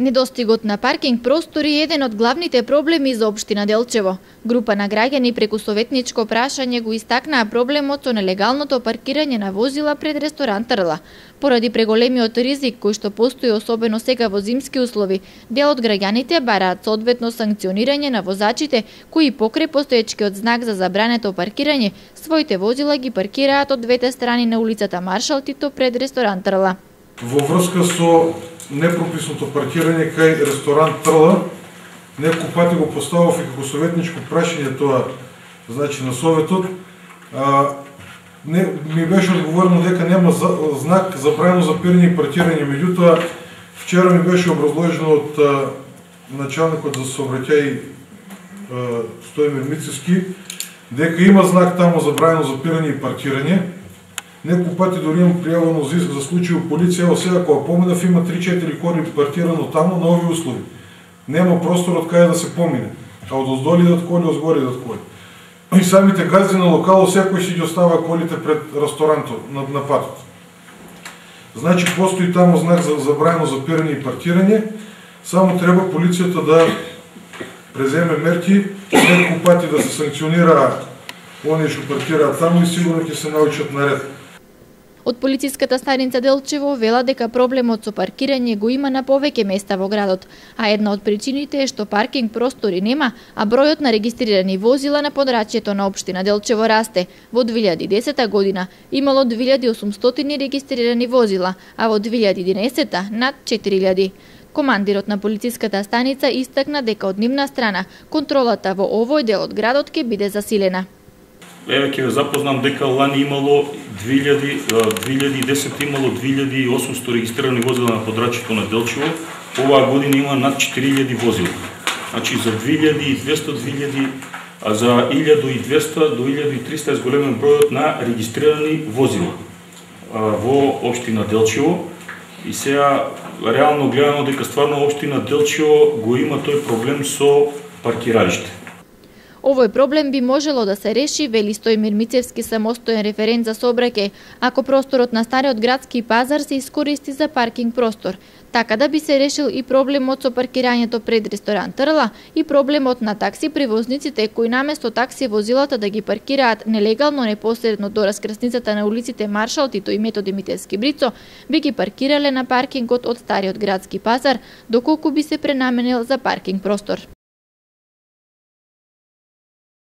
Недостигот на паркинг простори е еден од главните проблеми за општина Делчево. Група на граѓани преку советничко прашање го истакнаа проблемот со нелегалното паркирање на возила пред ресторант Трла. Поради преголемиот ризик кој што постои особено сега во зимски услови, дел од граѓаните бараат соодветно санкционирање на возачите кои покрај постоечкиот знак за забрането паркирање, своите возила ги паркираат од двете страни на улицата Маршал Тито пред ресторант Трла. Во врска со непрописното паркирање кај ресторант Трла. Неколку пати го поставав и како советничко прашање тоа, значи на советот. А, не, ми беше одговорено дека нема за, знак забрано за пирање и паркирање, меѓутоа вчера ми беше образложено од а, началникот за сообраќај Стојмир Мицевски дека има знак таму забрано за пирање и паркирање, Неколку пати дори имам пријавено за за случај у полиција, во сега кога поминав има 3-4 кори паркирано таму на овие услови. Нема простор од каде да се помине. А од оздоли идат коли, од згори идат коли. И самите газди на локало секој си ги остава колите пред ресторантот на, на патот. Значи постои таму знак за забрајано запирање и паркирање, само треба полицијата да преземе мерки, неколку пати да се санкционира оние што паркираат таму и сигурно ќе се научат на ред. Од полициската станица Делчево вела дека проблемот со паркирање го има на повеќе места во градот, а една од причините е што паркинг простори нема, а бројот на регистрирани возила на подрачјето на општина Делчево расте. Во 2010 година имало 2800 регистрирани возила, а во 2011 над 4000. Командирот на полициската станица истакна дека од нивна страна контролата во овој дел од градот ќе биде засилена еве ќе ве запознам дека лани имало 2000, 2010 имало 2800 регистрирани возила на подрачјето на Делчево, оваа година има над 4000 возила. Значи за 2200, 2000, а за 1200 до 1300 е зголемен бројот на регистрирани возила во општина Делчево. И сега реално гледано дека стварно општина Делчево го има тој проблем со паркиралиште. Овој проблем би можело да се реши, вели Стојмир Мицевски самостоен референт за собраке, ако просторот на стариот градски пазар се искористи за паркинг простор. Така да би се решил и проблемот со паркирањето пред ресторант Трла и проблемот на такси превозниците кои наместо такси возилата да ги паркираат нелегално непосредно до раскрсницата на улиците Маршал Тито и Методи Митевски Брицо, би ги паркирале на паркингот од стариот градски пазар, доколку би се пренаменил за паркинг простор.